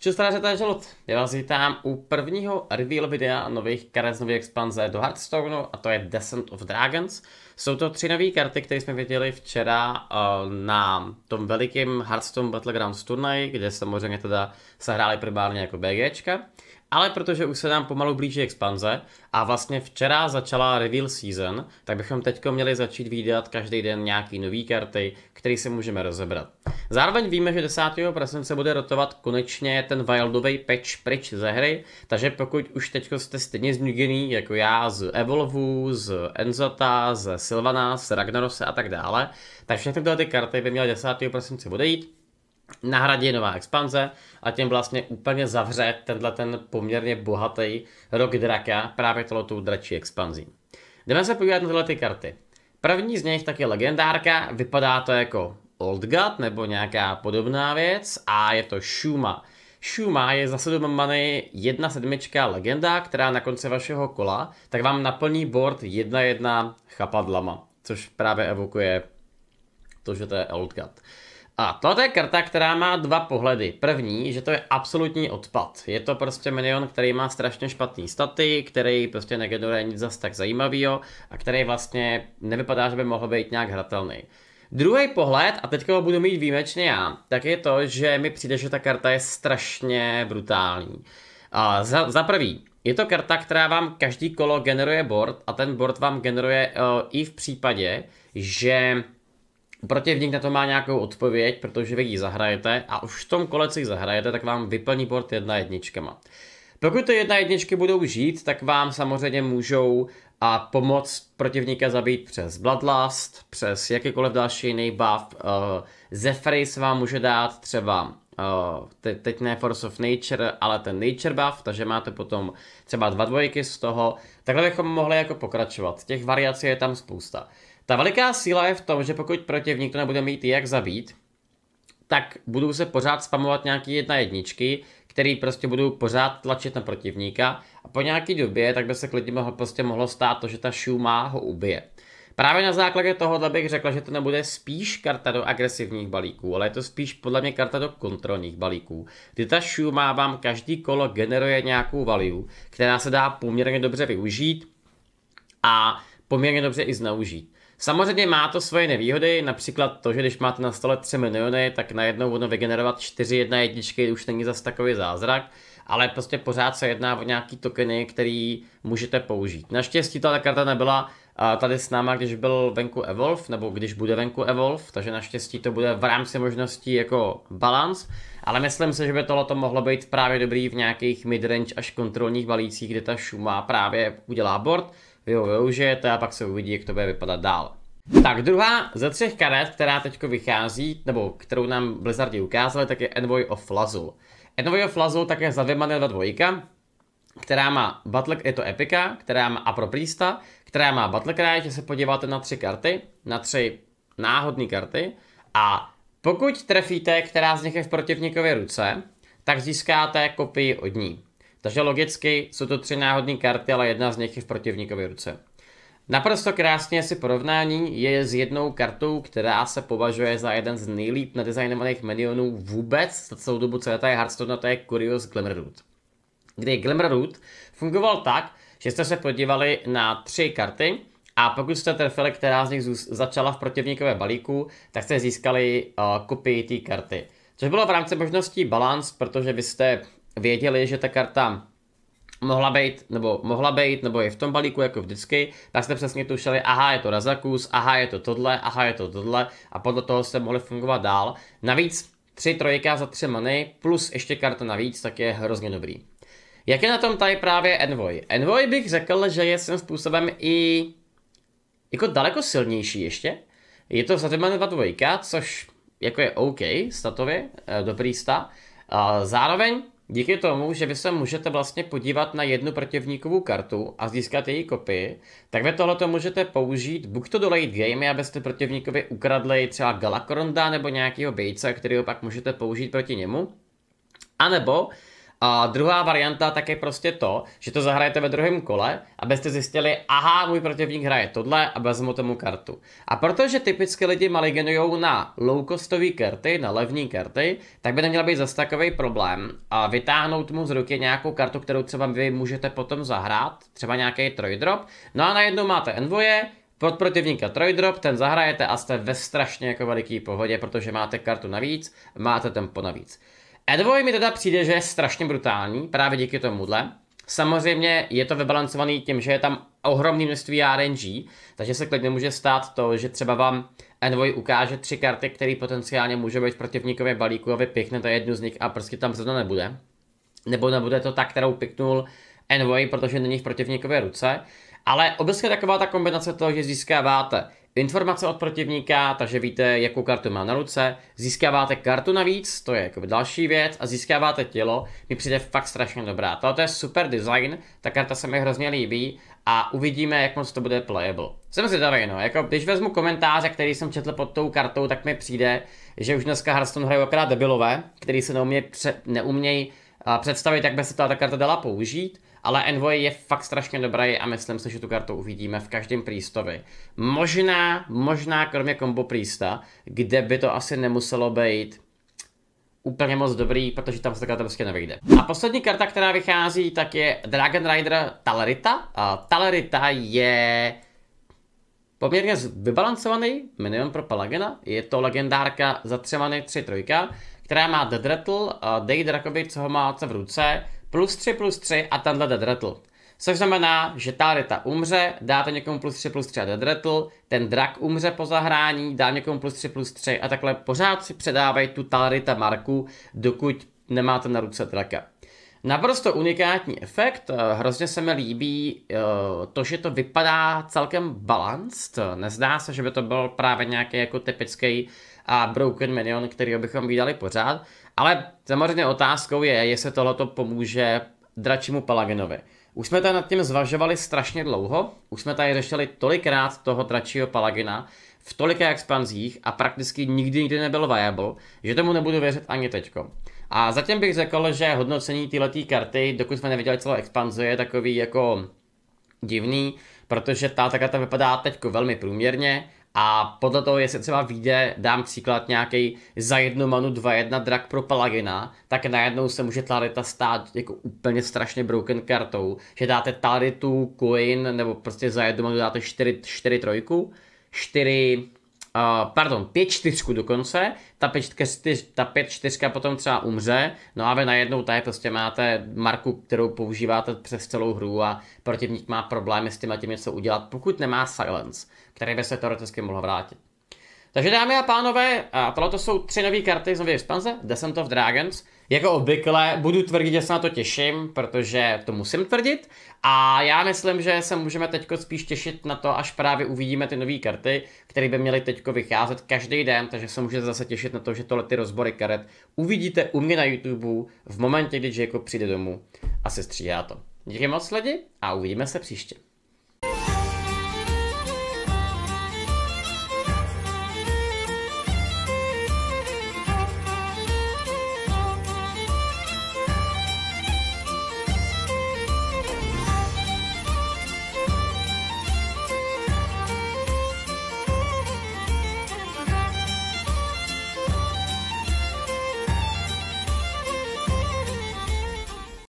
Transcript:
Čus, tady je Žalot. Já vás vítám u prvního reveal videa nových karet z nové expanze do Hearthstoneu a to je Descent of Dragons. Jsou to tři nové karty, které jsme viděli včera uh, na tom velikém Hearthstone Battlegrounds turnaji, kde samozřejmě teda se hráli primárně jako BGčka. Ale protože už se nám pomalu blíží expanze a vlastně včera začala reveal season, tak bychom teď měli začít výdat každý den nějaký nový karty, které si můžeme rozebrat. Zároveň víme, že 10. prosince bude rotovat konečně ten Wildový patch pryč ze hry, takže pokud už teď jste stejně změněný jako já z Evolvu, z Enzota, z Sylvana, z Ragnarose a tak dále, tak všechny tyhle ty karty by měly 10. prosince odejít nahradí nová expanze a tím vlastně úplně zavře tenhle ten poměrně bohatý rok draka právě tohletou dračí expanzí. Jdeme se podívat na tyhle ty karty. První z nich tak je legendárka, vypadá to jako Old God nebo nějaká podobná věc a je to Shuma. Shuma je za 7 many jedna sedmička legenda, která na konci vašeho kola, tak vám naplní board jedna jedna chapadlama, což právě evokuje to, že to je Old God. A tohle je karta, která má dva pohledy. První, že to je absolutní odpad. Je to prostě minion, který má strašně špatný staty, který prostě negeneruje nic zas tak zajímavého a který vlastně nevypadá, že by mohl být nějak hratelný. Druhý pohled, a teďka ho budu mít výjimečně já, tak je to, že mi přijde, že ta karta je strašně brutální. A za, za prvý, je to karta, která vám každý kolo generuje board a ten board vám generuje uh, i v případě, že protivník na to má nějakou odpověď, protože vy ji zahrajete a už v tom kole, co ji zahrajete, tak vám vyplní board jedna jedničkama. Pokud ty jedna jedničky budou žít, tak vám samozřejmě můžou a pomoct protivníka zabít přes Bloodlust, přes jakýkoliv další jiný buff. Uh, Zephyris vám může dát třeba uh, te, teď ne Force of Nature, ale ten Nature buff, takže máte potom třeba dva dvojky z toho. Takhle bychom mohli jako pokračovat. Těch variací je tam spousta. Ta veliká síla je v tom, že pokud protivník to nebude mít jak zabít, tak budou se pořád spamovat nějaký jedna jedničky, který prostě budou pořád tlačit na protivníka a po nějaký době tak by se klidně mohlo, prostě mohlo stát to, že ta šuma ho ubije. Právě na základě toho bych řekl, že to nebude spíš karta do agresivních balíků, ale je to spíš podle mě karta do kontrolních balíků. Kdy ta šuma vám každý kolo generuje nějakou value, která se dá poměrně dobře využít a poměrně dobře i zneužít. Samozřejmě má to svoje nevýhody, například to, že když máte na stole 3 miliony, tak najednou ono vygenerovat 4 jedna jedničky už není zas takový zázrak, ale prostě pořád se jedná o nějaký tokeny, který můžete použít. Naštěstí ta karta nebyla tady s náma, když byl venku Evolve, nebo když bude venku Evolve, takže naštěstí to bude v rámci možností jako balance, ale myslím si, že by tohle mohlo být právě dobrý v nějakých midrange až kontrolních balících, kde ta šuma právě udělá board, ho využijete a pak se uvidí, jak to bude vypadat dál. Tak druhá ze třech karet, která teď vychází, nebo kterou nám Blizzardi ukázali, tak je Envoy of Lazul. Envoy of Lazul tak je za dvě many dvojka, která má Battle, je to Epika, která má Apropriesta, která má Battle Cry, že se podíváte na tři karty, na tři náhodné karty a pokud trefíte, která z nich je v protivníkově ruce, tak získáte kopii od ní. Takže logicky jsou to tři náhodné karty, ale jedna z nich je v protivníkově ruce. Naprosto krásně si porovnání je s jednou kartou, která se považuje za jeden z nejlíp nadizajnovaných minionů vůbec za celou dobu, co je tady Hearthstone, a to je Curious Glimmerroot. Kdy Glimmerroot fungoval tak, že jste se podívali na tři karty a pokud jste trefili, která z nich začala v protivníkové balíku, tak jste získali uh, kopii té karty. Což bylo v rámci možností balance, protože byste věděli, že ta karta mohla být, nebo mohla být, nebo je v tom balíku jako vždycky, tak jste přesně tušili, aha, je to Razakus, aha, je to tohle, aha, je to tohle a podle toho jste mohli fungovat dál. Navíc tři trojka za tři many plus ještě karta navíc, tak je hrozně dobrý. Jak je na tom tady právě Envoy? Envoy bych řekl, že je svým způsobem i jako daleko silnější ještě. Je to za 2 dvojka, což jako je OK statově, eh, dobrý sta. Zároveň Díky tomu, že vy se můžete vlastně podívat na jednu protivníkovou kartu a získat její kopii, tak vy tohle můžete použít buď to do late game, abyste protivníkovi ukradli třeba Galakronda nebo nějakého bejce, který ho pak můžete použít proti němu, anebo A druhá varianta tak je prostě to, že to zahrajete ve druhém kole, abyste zjistili, aha, můj protivník hraje tohle a vezmu tomu kartu. A protože typicky lidi maligenují na low-costové karty, na levní karty, tak by neměl být zase takový problém a vytáhnout mu z ruky nějakou kartu, kterou třeba vy můžete potom zahrát, třeba nějaký trojdrop. No a najednou máte envoje, pod protivníka trojdrop, ten zahrajete a jste ve strašně jako veliký pohodě, protože máte kartu navíc, máte tempo navíc. Edvoy mi teda přijde, že je strašně brutální, právě díky tomuhle. Samozřejmě je to vybalancovaný tím, že je tam ohromné množství RNG, takže se klidně může stát to, že třeba vám Envoy ukáže tři karty, které potenciálně může být protivníkově balíku a vy piknete jednu z nich a prostě tam zrovna nebude. Nebo nebude to ta, kterou piknul Envoy, protože není v protivníkové ruce. Ale obecně taková ta kombinace toho, že získáváte informace od protivníka, takže víte, jakou kartu má na ruce, získáváte kartu navíc, to je jako další věc, a získáváte tělo, mi přijde fakt strašně dobrá. Tohle je super design, ta karta se mi hrozně líbí a uvidíme, jak moc to bude playable. Jsem zvědavý, no, jako když vezmu komentáře, který jsem četl pod tou kartou, tak mi přijde, že už dneska Hearthstone hrají akorát debilové, který se neumějí, pře- neumějí představit, jak by se ta karta dala použít ale Envoy je fakt strašně dobrý a myslím si, že tu kartu uvidíme v každém prístovi. Možná, možná kromě combo prísta, kde by to asi nemuselo být úplně moc dobrý, protože tam se takhle prostě nevyjde. A poslední karta, která vychází, tak je Dragon Rider Talerita. A Talerita je poměrně vybalancovaný minion pro Palagena. Je to legendárka za 3 many 3 trojka, která má Dead Rattle, Day Drakovi, co ho má v ruce, plus 3 plus 3 a tenhle Dead Rattle. Což znamená, že ta rita umře, dáte někomu plus 3 plus 3 a Dead Rattle, ten drak umře po zahrání, dá někomu plus 3 plus 3 a takhle pořád si předávají tu Talarita marku, dokud nemáte na ruce draka. Naprosto unikátní efekt, hrozně se mi líbí eh, to, že to vypadá celkem balanced, nezdá se, že by to byl právě nějaký jako typický a Broken Minion, který bychom vydali pořád, ale samozřejmě otázkou je, jestli tohleto pomůže dračímu Palaginovi. Už jsme tady nad tím zvažovali strašně dlouho, už jsme tady řešili tolikrát toho dračího Palagina v tolika expanzích a prakticky nikdy nikdy nebyl viable, že tomu nebudu věřit ani teďko. A zatím bych řekl, že hodnocení této karty, dokud jsme neviděli celou expanzi, je takový jako divný, protože ta karta vypadá teďko velmi průměrně, a podle toho, jestli třeba vyjde, dám příklad nějaký za jednu manu 2-1 drak pro Palagina, tak najednou se může Tlarita stát jako úplně strašně broken kartou, že dáte Tlaritu, Coin, nebo prostě za jednu manu dáte 4, 4 trojku, 4 Pardon, 5 čtyřku dokonce, ta 5 čtyř, ta 5 čtyřka potom třeba umře, no a vy najednou tady prostě máte marku, kterou používáte přes celou hru a protivník má problémy s tím a tím něco udělat, pokud nemá silence, který by se teoreticky mohl vrátit. Takže dámy a pánové, tohle jsou tři nové karty z nové expanze, Descent of Dragons. Jako obvykle budu tvrdit, že se na to těším, protože to musím tvrdit. A já myslím, že se můžeme teď spíš těšit na to, až právě uvidíme ty nové karty, které by měly teď vycházet každý den, takže se můžete zase těšit na to, že tohle ty rozbory karet uvidíte u mě na YouTube v momentě, kdy Jacob přijde domů a se stříhá to. Díky moc lidi a uvidíme se příště.